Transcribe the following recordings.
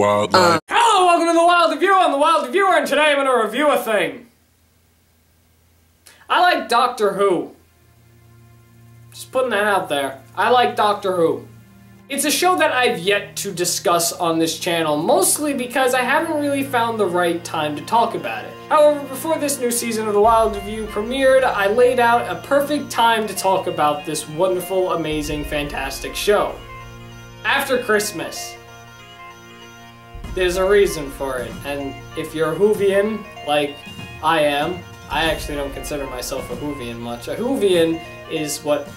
wild like. Hello, welcome to the Wild Review. I'm the Wild Reviewer, and today I'm going to review a thing. I like Doctor Who. Just putting that out there. I like Doctor Who. It's a show that I've yet to discuss on this channel, mostly because I haven't really found the right time to talk about it. However, before this new season of The Wild Review premiered, I laid out a perfect time to talk about this wonderful, amazing, fantastic show. After Christmas. There's a reason for it, and if you're a Whovian, like I am, I actually don't consider myself a Whovian much. A Whovian is what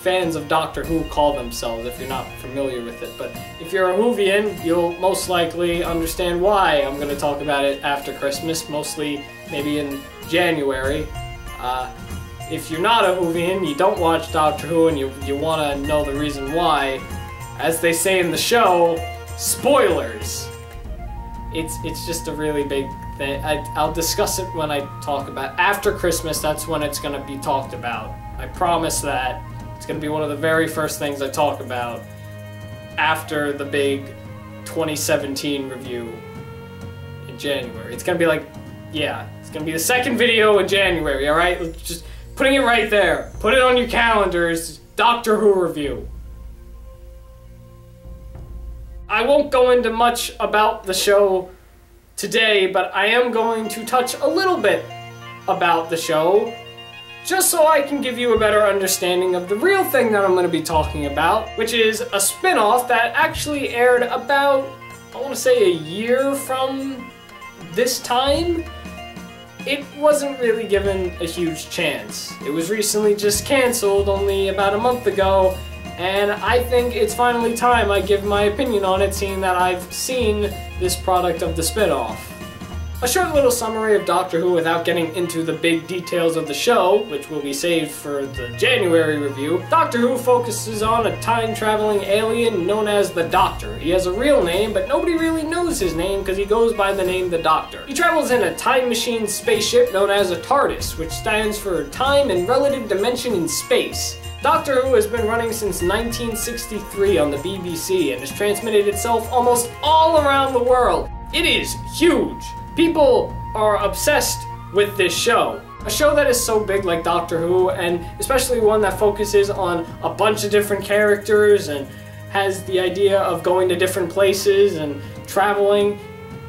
fans of Doctor Who call themselves, if you're not familiar with it. But if you're a Whovian, you'll most likely understand why I'm going to talk about it after Christmas, mostly maybe in January. Uh, if you're not a Whovian, you don't watch Doctor Who, and you, you want to know the reason why, as they say in the show, spoilers it's it's just a really big thing. I, I'll discuss it when I talk about after Christmas. That's when it's gonna be talked about. I promise that it's gonna be one of the very first things I talk about after the big 2017 review in January. It's gonna be like, yeah, it's gonna be the second video in January. All right, just putting it right there. Put it on your calendars. Doctor Who review. I won't go into much about the show today, but I am going to touch a little bit about the show, just so I can give you a better understanding of the real thing that I'm going to be talking about, which is a spin off that actually aired about, I want to say, a year from this time. It wasn't really given a huge chance. It was recently just cancelled only about a month ago, and I think it's finally time I give my opinion on it, seeing that I've seen this product of the spin-off. A short little summary of Doctor Who without getting into the big details of the show, which will be saved for the January review. Doctor Who focuses on a time-traveling alien known as the Doctor. He has a real name, but nobody really knows his name because he goes by the name the Doctor. He travels in a time machine spaceship known as a TARDIS, which stands for Time and Relative Dimension in Space. Doctor Who has been running since 1963 on the BBC and has transmitted itself almost all around the world. It is huge. People are obsessed with this show. A show that is so big like Doctor Who, and especially one that focuses on a bunch of different characters and has the idea of going to different places and traveling,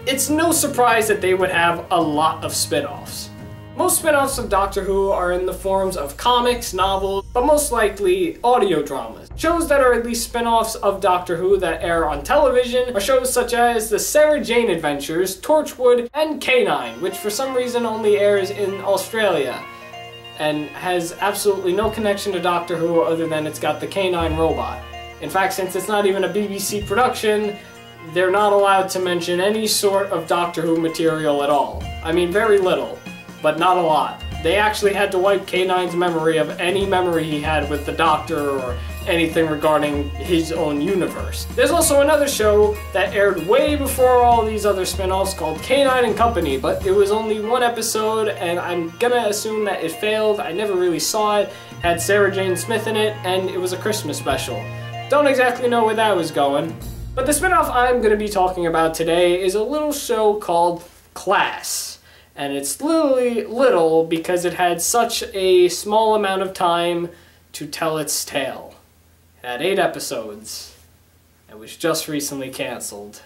it's no surprise that they would have a lot of spin offs. Most spin-offs of Doctor Who are in the forms of comics, novels, but most likely audio dramas. Shows that are at least spin-offs of Doctor Who that air on television are shows such as The Sarah Jane Adventures, Torchwood, and K9, which for some reason only airs in Australia and has absolutely no connection to Doctor Who other than it's got the K9 robot. In fact, since it's not even a BBC production, they're not allowed to mention any sort of Doctor Who material at all. I mean, very little but not a lot. They actually had to wipe K9's memory of any memory he had with the Doctor or anything regarding his own universe. There's also another show that aired way before all these other spin-offs called K9 and Company, but it was only one episode and I'm gonna assume that it failed. I never really saw it. Had Sarah Jane Smith in it and it was a Christmas special. Don't exactly know where that was going. But the spin-off I'm gonna be talking about today is a little show called Class and it's literally little because it had such a small amount of time to tell its tale. It had eight episodes. It was just recently cancelled.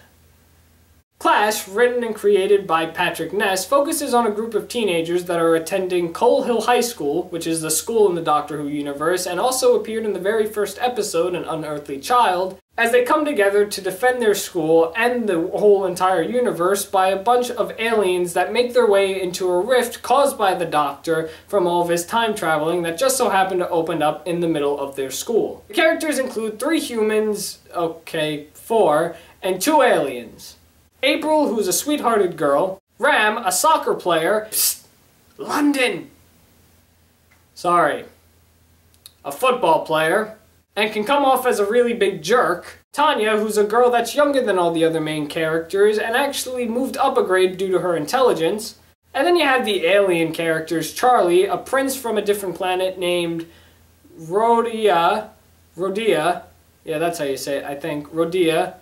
Class, written and created by Patrick Ness, focuses on a group of teenagers that are attending Coal Hill High School, which is the school in the Doctor Who universe, and also appeared in the very first episode, An Unearthly Child, as they come together to defend their school and the whole entire universe by a bunch of aliens that make their way into a rift caused by the Doctor from all of his time traveling that just so happened to open up in the middle of their school. The characters include three humans, okay, four, and two aliens. April, who's a sweethearted girl, Ram, a soccer player, Psst, London, sorry, a football player, and can come off as a really big jerk. Tanya, who's a girl that's younger than all the other main characters and actually moved up a grade due to her intelligence. And then you have the alien characters Charlie, a prince from a different planet named Rhodia. Rhodia. yeah, that's how you say it, I think, Rhodia.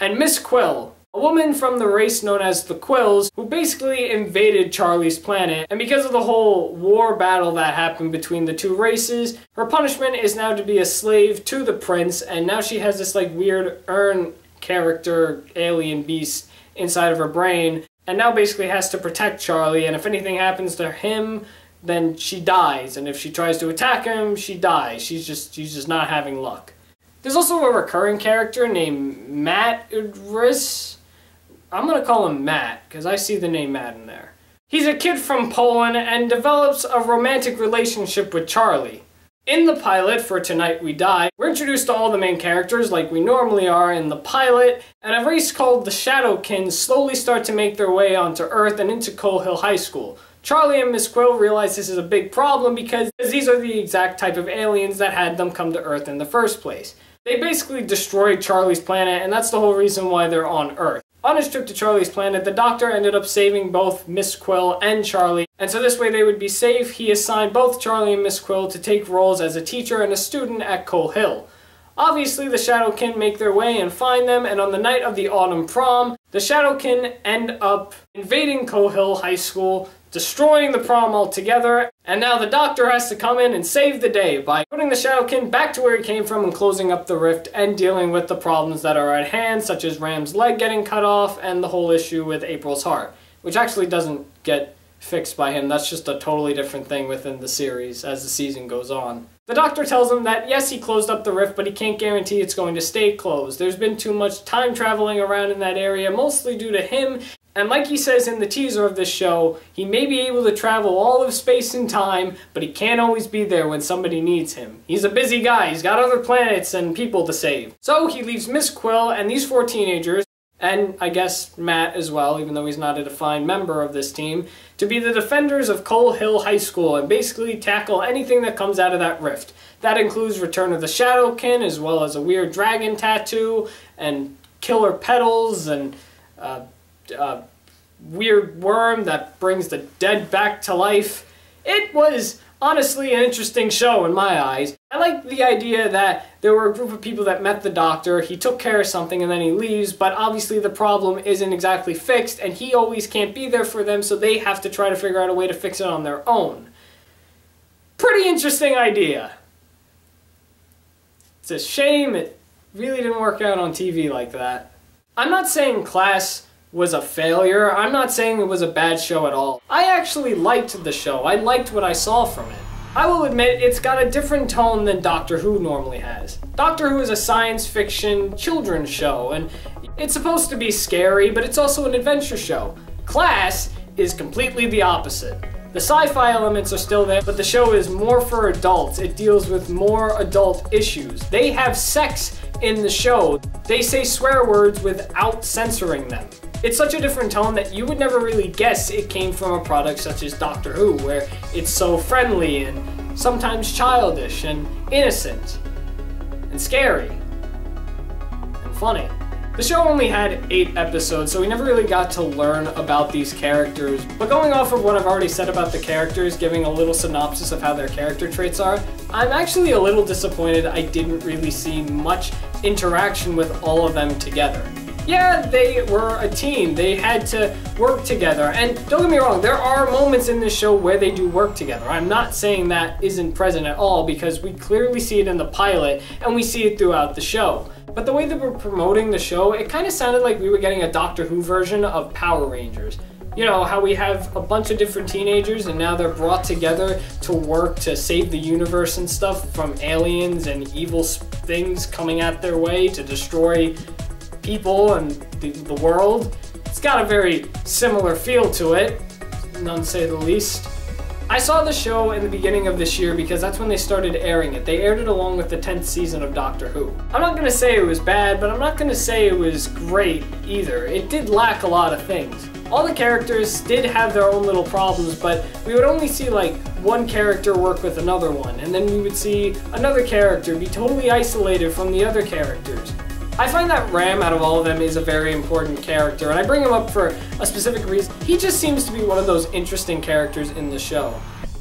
and Miss Quill, a woman from the race known as the Quills, who basically invaded Charlie's planet, and because of the whole war battle that happened between the two races, her punishment is now to be a slave to the prince, and now she has this like weird Arn character alien beast inside of her brain, and now basically has to protect Charlie, and if anything happens to him, then she dies, and if she tries to attack him, she dies. She's just she's just not having luck. There's also a recurring character named Matt Udris. I'm gonna call him Matt because I see the name Matt in there. He's a kid from Poland and develops a romantic relationship with Charlie. In the pilot for Tonight We Die, we're introduced to all the main characters like we normally are in the pilot, and a race called the Shadowkins slowly start to make their way onto Earth and into Coal Hill High School. Charlie and Miss Quill realize this is a big problem because these are the exact type of aliens that had them come to Earth in the first place. They basically destroyed Charlie's planet, and that's the whole reason why they're on Earth. On his trip to Charlie's planet, the doctor ended up saving both Miss Quill and Charlie, and so this way they would be safe, he assigned both Charlie and Miss Quill to take roles as a teacher and a student at Coal Hill. Obviously, the Shadowkin make their way and find them, and on the night of the autumn prom, the Shadowkin end up invading Coal Hill High School, destroying the prom altogether, and now the Doctor has to come in and save the day by putting the Shadowkin back to where he came from and closing up the rift and dealing with the problems that are at hand, such as Ram's leg getting cut off and the whole issue with April's heart, which actually doesn't get fixed by him. That's just a totally different thing within the series as the season goes on. The doctor tells him that yes, he closed up the rift, but he can't guarantee it's going to stay closed. There's been too much time traveling around in that area, mostly due to him and like he says in the teaser of this show, he may be able to travel all of space and time, but he can't always be there when somebody needs him. He's a busy guy, he's got other planets and people to save. So he leaves Miss Quill and these four teenagers, and I guess Matt as well, even though he's not a defined member of this team, to be the defenders of Coal Hill High School and basically tackle anything that comes out of that rift. That includes Return of the Shadowkin, as well as a weird dragon tattoo, and killer petals, and uh, uh, weird worm that brings the dead back to life. It was honestly an interesting show in my eyes. I like the idea that there were a group of people that met the doctor, he took care of something and then he leaves, but obviously the problem isn't exactly fixed and he always can't be there for them so they have to try to figure out a way to fix it on their own. Pretty interesting idea. It's a shame it really didn't work out on TV like that. I'm not saying Class was a failure. I'm not saying it was a bad show at all. I actually liked the show. I liked what I saw from it. I will admit it's got a different tone than Doctor Who normally has. Doctor Who is a science fiction children's show, and it's supposed to be scary, but it's also an adventure show. Class is completely the opposite. The sci-fi elements are still there, but the show is more for adults. It deals with more adult issues. They have sex in the show. They say swear words without censoring them. It's such a different tone that you would never really guess it came from a product such as Doctor Who, where it's so friendly and sometimes childish and innocent and scary and funny. The show only had eight episodes, so we never really got to learn about these characters. But going off of what I've already said about the characters, giving a little synopsis of how their character traits are, I'm actually a little disappointed I didn't really see much interaction with all of them together. Yeah, they were a team. They had to work together. And don't get me wrong, there are moments in this show where they do work together. I'm not saying that isn't present at all because we clearly see it in the pilot and we see it throughout the show. But the way that we're promoting the show, it kind of sounded like we were getting a Doctor Who version of Power Rangers. You know, how we have a bunch of different teenagers and now they're brought together to work to save the universe and stuff from aliens and evil things coming at their way to destroy people and the, the world. It's got a very similar feel to it, none say the least. I saw the show in the beginning of this year because that's when they started airing it. They aired it along with the 10th season of Doctor Who. I'm not gonna say it was bad, but I'm not gonna say it was great either. It did lack a lot of things. All the characters did have their own little problems, but we would only see like one character work with another one, and then we would see another character be totally isolated from the other characters. I find that Ram, out of all of them, is a very important character, and I bring him up for a specific reason. He just seems to be one of those interesting characters in the show.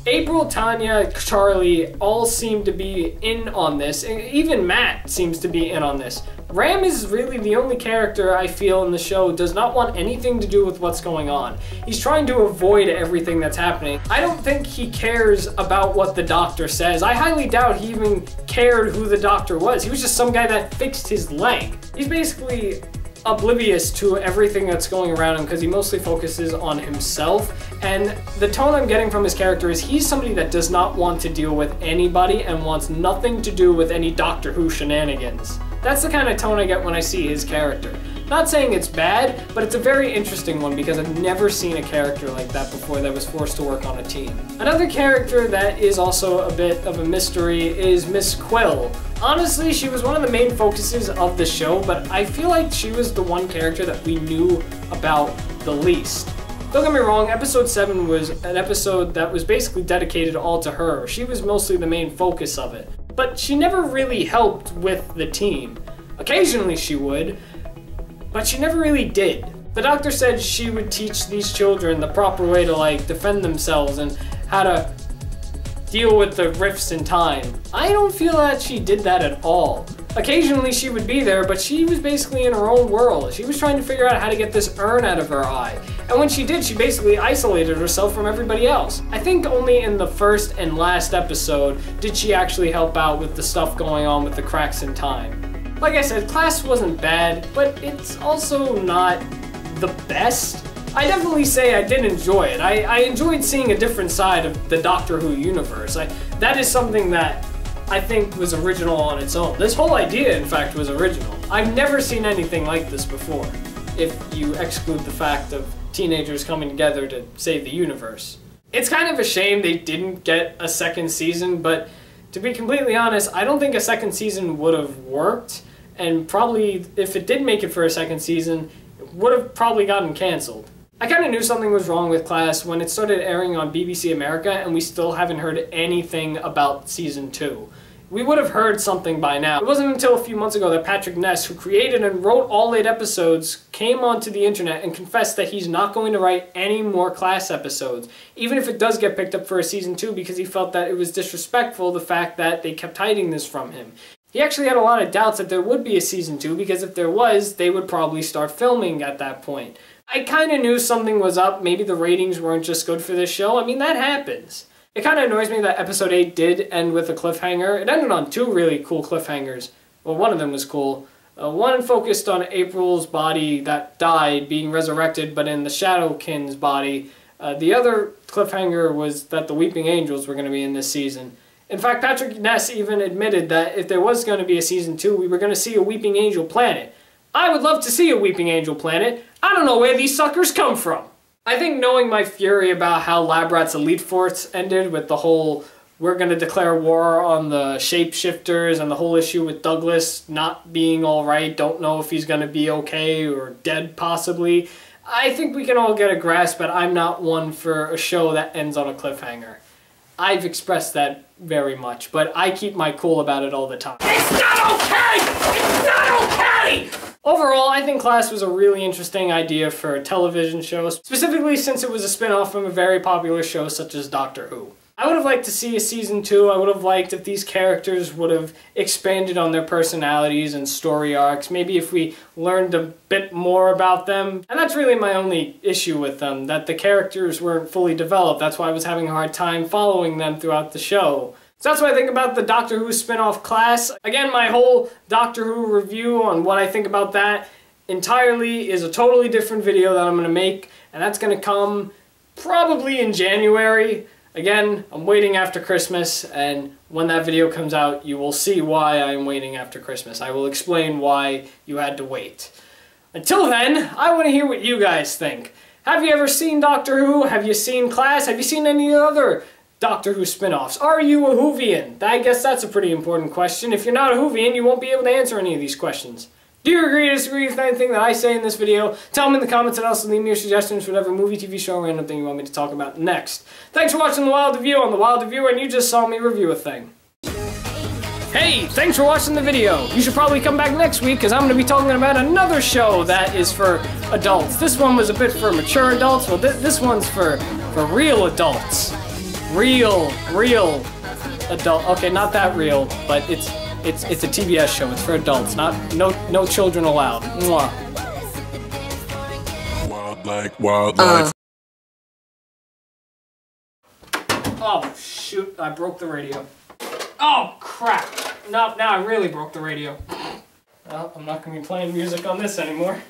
April, Tanya, Charlie all seem to be in on this, and even Matt seems to be in on this. Ram is really the only character I feel in the show does not want anything to do with what's going on. He's trying to avoid everything that's happening. I don't think he cares about what the doctor says. I highly doubt he even cared who the doctor was. He was just some guy that fixed his leg. He's basically oblivious to everything that's going around him because he mostly focuses on himself. And the tone I'm getting from his character is he's somebody that does not want to deal with anybody and wants nothing to do with any Doctor Who shenanigans. That's the kind of tone I get when I see his character. Not saying it's bad, but it's a very interesting one because I've never seen a character like that before that was forced to work on a team. Another character that is also a bit of a mystery is Miss Quill. Honestly, she was one of the main focuses of the show, but I feel like she was the one character that we knew about the least. Don't get me wrong, episode 7 was an episode that was basically dedicated all to her. She was mostly the main focus of it. But she never really helped with the team. Occasionally she would, but she never really did. The doctor said she would teach these children the proper way to like defend themselves and how to deal with the rifts in time. I don't feel that she did that at all. Occasionally she would be there, but she was basically in her own world. She was trying to figure out how to get this Arn out of her eye. And when she did, she basically isolated herself from everybody else. I think only in the first and last episode did she actually help out with the stuff going on with the cracks in time. Like I said, class wasn't bad, but it's also not the best. I definitely say I did enjoy it. I, I enjoyed seeing a different side of the Doctor Who universe. I, that is something that I think was original on its own. This whole idea, in fact, was original. I've never seen anything like this before, if you exclude the fact of teenagers coming together to save the universe. It's kind of a shame they didn't get a second season, but to be completely honest, I don't think a second season would have worked, and probably if it did make it for a second season, it would have probably gotten canceled. I kind of knew something was wrong with Class when it started airing on BBC America and we still haven't heard anything about season 2. We would have heard something by now. It wasn't until a few months ago that Patrick Ness, who created and wrote all eight episodes, came onto the internet and confessed that he's not going to write any more Class episodes, even if it does get picked up for a season 2 because he felt that it was disrespectful the fact that they kept hiding this from him. He actually had a lot of doubts that there would be a season 2 because if there was, they would probably start filming at that point. I kind of knew something was up. Maybe the ratings weren't just good for this show. I mean, that happens. It kind of annoys me that episode 8 did end with a cliffhanger. It ended on two really cool cliffhangers. Well, one of them was cool. Uh, one focused on April's body that died being resurrected, but in the Shadowkin's body. Uh, the other cliffhanger was that the Weeping Angels were going to be in this season. In fact, Patrick Ness even admitted that if there was going to be a season 2, we were going to see a Weeping Angel planet. I would love to see a Weeping Angel planet. I don't know where these suckers come from. I think knowing my fury about how Lab Rat's Elite Force ended with the whole we're going to declare war on the shapeshifters and the whole issue with Douglas not being alright, don't know if he's going to be okay or dead possibly. I think we can all get a grasp that I'm not one for a show that ends on a cliffhanger. I've expressed that very much, but I keep my cool about it all the time. It's not okay! It's not okay! Overall, I think Class was a really interesting idea for a television show, specifically since it was a spin-off from a very popular show such as Doctor Who. I would have liked to see a season two. I would have liked if these characters would have expanded on their personalities and story arcs. Maybe if we learned a bit more about them. And that's really my only issue with them, that the characters weren't fully developed. That's why I was having a hard time following them throughout the show. So that's what I think about the Doctor Who spin-off class. Again, my whole Doctor Who review on what I think about that entirely is a totally different video that I'm going to make, and that's going to come probably in January. Again, I'm waiting after Christmas, and when that video comes out, you will see why I'm waiting after Christmas. I will explain why you had to wait. Until then, I want to hear what you guys think. Have you ever seen Doctor Who? Have you seen Class? Have you seen any other Doctor Who spin-offs? Are you a Whovian? I guess that's a pretty important question. If you're not a Whovian, you won't be able to answer any of these questions. Do you agree or disagree with anything that I say in this video? Tell me in the comments and also leave me your suggestions for whatever movie, TV show, or random thing you want me to talk about next. Thanks for watching The Wild Review on The Wild Review, and you just saw me review a thing. Hey, thanks for watching the video. You should probably come back next week because I'm going to be talking about another show that is for adults. This one was a bit for mature adults. Well, th this one's for for real adults. Real, real adult. Okay, not that real, but it's it's it's a TBS show. It's for adults. Not no no children allowed. Mwah. Wild like wildlife. Oh shoot! I broke the radio. Oh crap! No, now I really broke the radio. Well, I'm not gonna be playing music on this anymore.